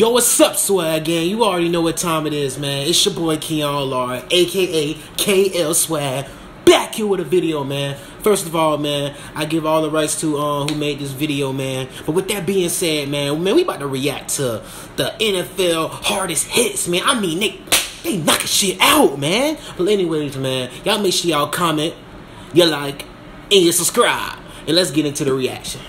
Yo, what's up, Swag Gang? You already know what time it is, man. It's your boy Keon aka KL Swag, back here with a video, man. First of all, man, I give all the rights to uh, who made this video, man. But with that being said, man, man, we about to react to the NFL hardest hits, man. I mean, they they knocking shit out, man. But anyways, man, y'all make sure y'all comment, you like, and you subscribe, and let's get into the reaction.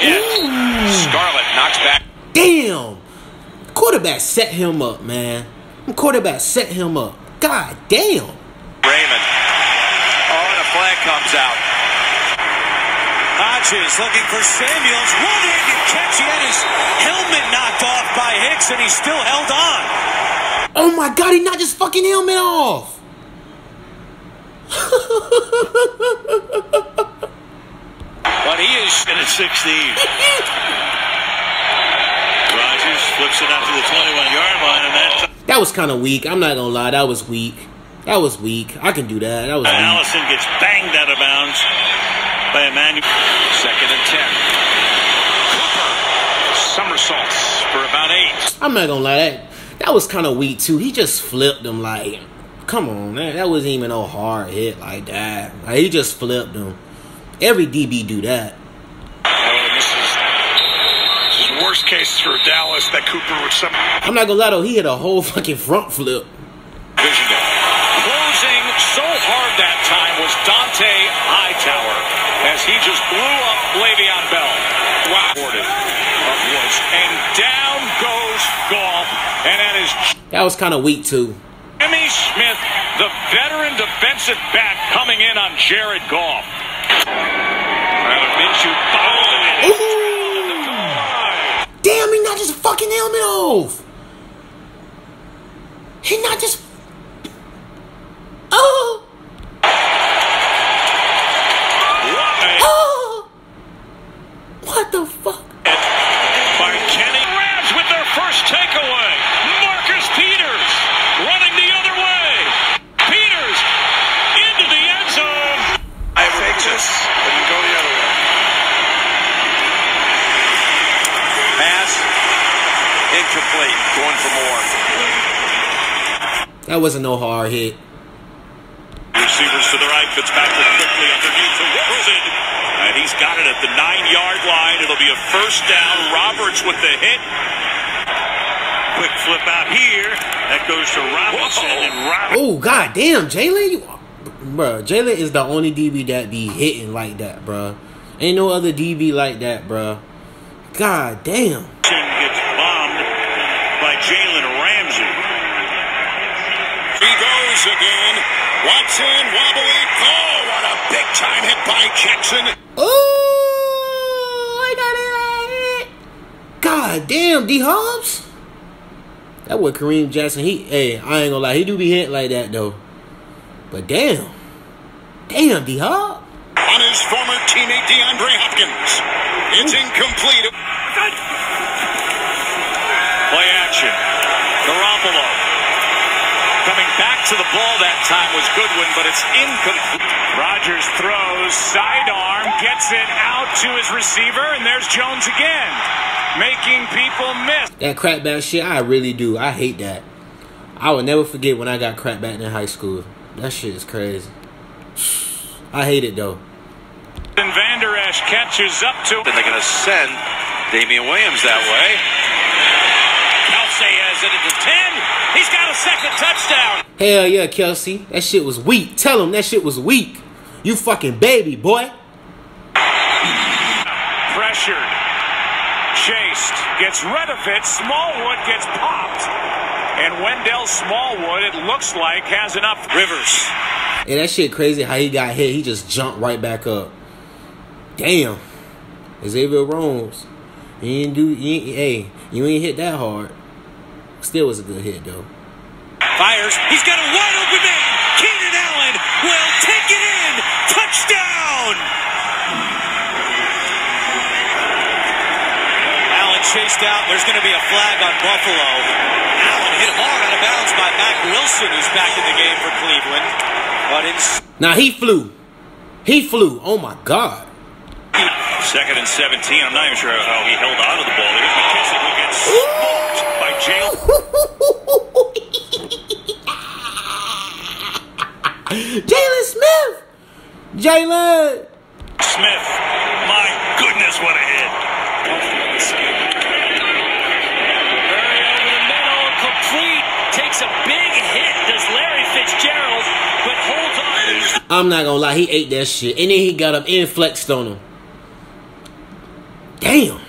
Hit. Scarlett knocks back. Damn! Quarterback set him up, man. Quarterback set him up. God damn! Raymond. Oh, and a flag comes out. Hodges looking for Samuels. One-handed catch. He had his helmet knocked off by Hicks, and he still held on. Oh my god, he knocked his fucking helmet off! But he is in at 16. Rodgers flips it out to the 21-yard line, and that That was kind of weak. I'm not gonna lie, that was weak. That was weak. I can do that. That was weak. Allison gets banged out of bounds by Emmanuel. Second and 10. Cooper somersaults for about eight. I'm not gonna lie, that that was kind of weak too. He just flipped him like, come on, man. That wasn't even no hard hit like that. Like, he just flipped him. Every DB do that. Oh, this is, this is worst case for Dallas that Cooper would some I'm not gonna lie though, he hit a whole fucking front flip. Closing so hard that time was Dont'a Hightower as he just blew up Le'Veon Bell. Wow. Of Woods. And down goes Goff. And that is That was kind of weak too. Jimmy Smith, the veteran defensive back, coming in on Jared Goff. Minshew it. Damn, he knocked his fucking helmet off. He knocked his. Oh! What a Oh! What the fuck? hit by Kenny Rams with their first takeaway. Marcus Peters running the other way. Peters into the end zone. I fakes this and go the other way. Pass incomplete. Going for more. That wasn't no hard hit. Receivers to the right. Fitzpatrick quickly underneath to Wilson. And he's got it at the nine-yard line. It'll be a first down. Roberts with the hit. Quick flip out here. That goes to Robinson. And Roberts. Oh god damn, Jalen, you, bruh, Jalen is the only DB that be hitting like that, bruh. Ain't no other DB like that, bruh. God damn. gets bombed by Jalen Ramsey. He goes again. Watson, wobbly. Oh, what a big time hit by Jackson. Oh, I got it. God damn, D Hobbs. That was Kareem Jackson. He, hey, I ain't gonna lie, he do be hitting like that though. But damn, damn, D Hobbs. On his former teammate DeAndre Hopkins. It's incomplete. Play action. Garoppolo. Coming back to the ball that time was Goodwin, but it's incomplete. Rodgers throws, sidearm, gets it out to his receiver, and there's Jones again, making people miss. That crackback shit, I really do. I hate that. I will never forget when I got crackback in high school. That shit is crazy. I hate it though. And Vander Esch catches up to. Then they're going to send Damien Williams that way. It at the 10. He's got a second touchdown. Hell yeah, Kelce. That shit was weak. Tell him that shit was weak. You fucking baby, boy. Pressured. Chased. Gets rid of it. Smallwood gets popped. And Wendell Smallwood, it looks like, has enough. Rivers. Yeah, that shit crazy how he got hit. He just jumped right back up. Damn. Xavier Rhodes. You ain't do you ain't, hey, you ain't hit that hard. Still was a good hit, though. Fires. He's got a wide open man. Keenan Allen will take it in. Touchdown. Allen chased out. There's going to be a flag on Buffalo. Allen hit hard out of bounds by Mack Wilson, who's back in the game for Cleveland. But it's now he flew. He flew. Oh my God. Second and 17. I'm not even sure how he held onto the ball. There's McKissic who gets. Ooh by Jalen. Jaylon Smith. Jalen. Smith. My goodness, what a hit. Murray over the middle, complete. Takes a big hit. Does Larry Fitzgerald, but holds on. I'm not gonna lie, he ate that shit. And then he got up and flexed on him. Damn.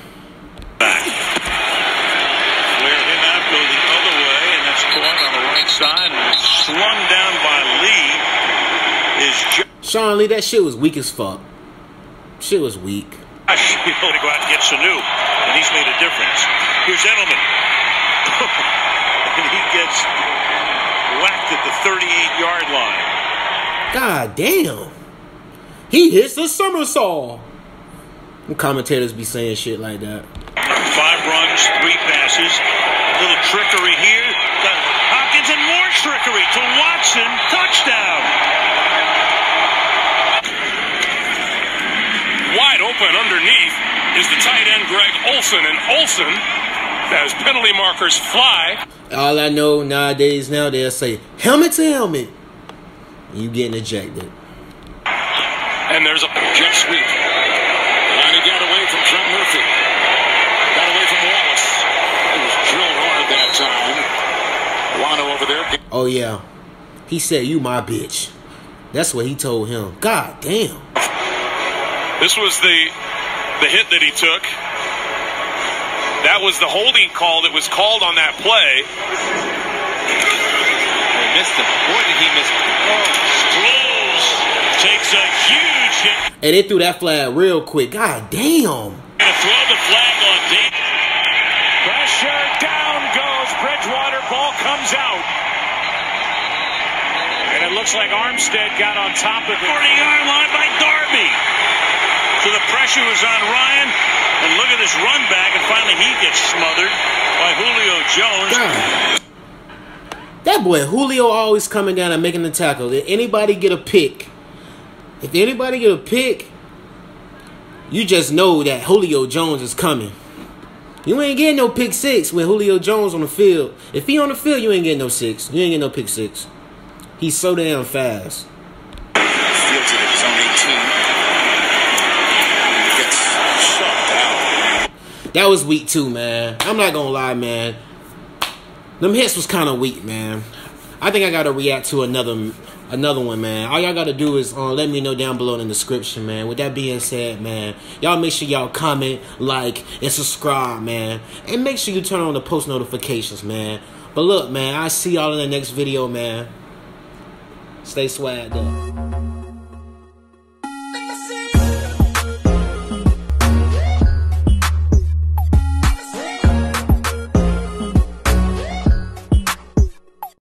Clear him out, go the other way, and that's caught on the right side and slung down by Lee. Is Sean Lee, that shit was weak as fuck. Shit was weak. Josh able to go out and get Sanu, and he's made a difference. Here's Edelman. and he gets whacked at the 38-yard line. God damn. He hits the somersault. Them commentators be saying shit like that. Five runs, three passes. A little trickery here. Hopkins and more trickery to Watson. Touchdown. Open underneath is the tight end Greg Olsen, and Olsen, as penalty markers fly, All I know nowadays, now they'll say helmet to helmet. You getting ejected. and there's a Jet sweep. And he got away from Trent Murphy. Got away from Wallace. He was drilled hard that time. Wano over there. Oh yeah. He said you my bitch. That's what he told him. God damn. This was the the hit that he took. That was the holding call that was called on that play. He missed him. Boy, did he miss it. Close. Takes a huge hit. And they threw that flag real quick. God damn. Gonna throw the flag on Dave. Pressure down goes Bridgewater. Ball comes out. And it looks like Armstead got on top of it. 40-yard line by Darby. So the pressure was on Ryan. And look at this run back, and finally he gets smothered by Julio Jones. That boy Julio always coming down and making the tackle. If anybody get a pick, if anybody get a pick, you just know that Julio Jones is coming. You ain't getting no pick six with Julio Jones on the field. If he on the field, you ain't getting no six. You ain't getting no pick six. He's so damn fast. Fields it at his own 18. Gets shoved out. That was weak too, man. I'm not gonna lie, man. Them hits was kind of weak, man. I think I gotta react to another another one, man. All y'all gotta do is uh, let me know down below in the description, man. With that being said, man, y'all make sure y'all comment, like, and subscribe, man. And make sure you turn on the post notifications, man. But look, man, I see y'all in the next video, man. Stay swagged up.